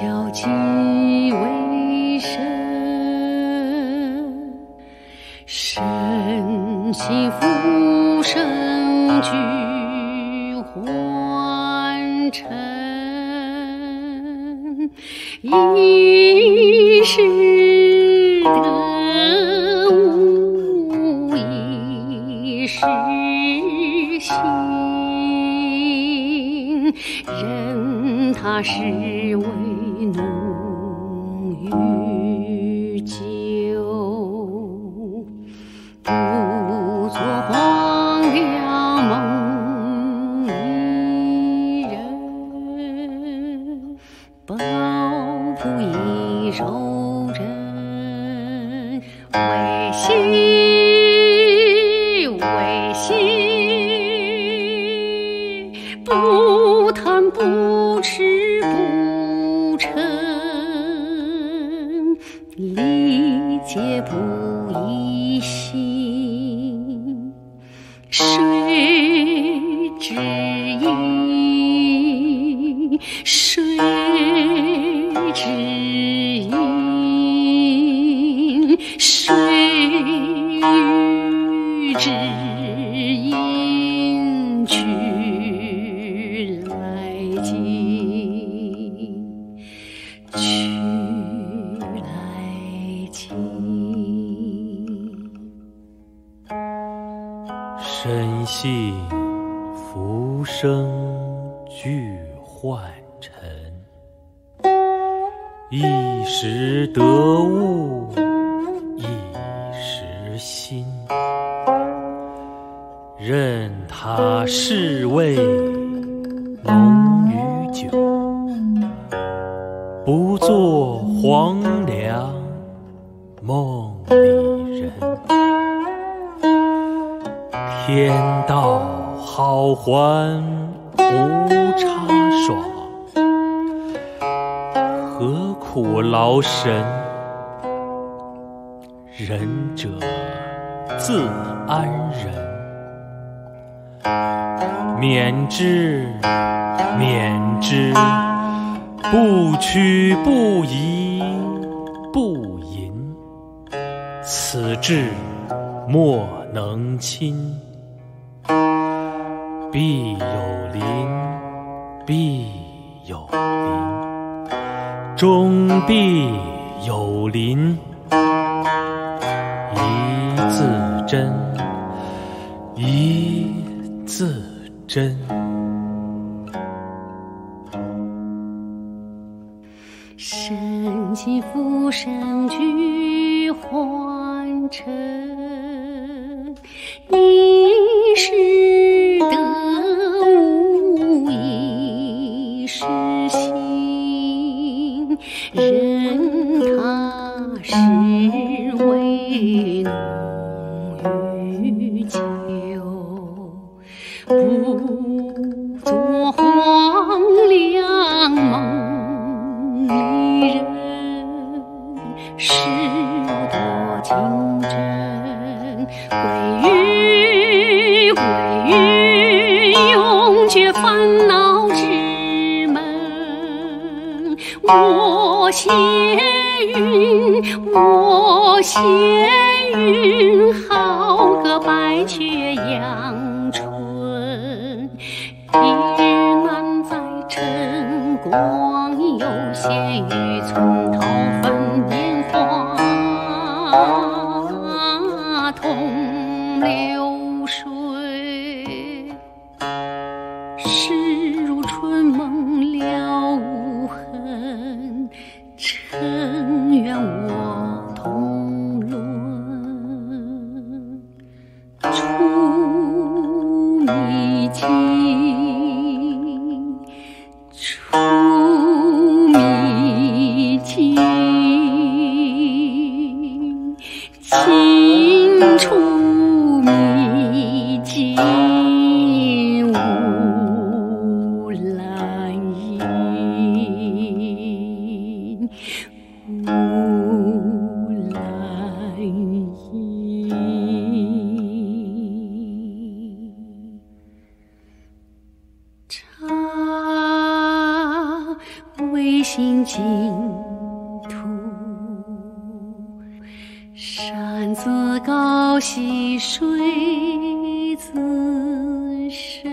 小鸡为声，身心浮生俱欢尘，一时得无一时心。任他是为浓于酒，不做黄粱梦一人，抱负一手针，为戏为戏。不贪不来兮，去来兮。身系浮生俱幻尘，一时得物，一时心。任他是为不做黄粱梦里人。天道好还无差爽，何苦劳神？仁者自安人。免之，免之，不屈不移不淫，此志莫能侵。必有邻，必有临，终必有邻。一字真，一字真。浮生俱欢尘，一时得无一时心。任他是为浓于酒，不做情真，归于归于永绝烦恼之门。我闲云，我闲云，好个白雀阳春。一日难在晨光，悠闲于村头书。净土。山自高兮水自深，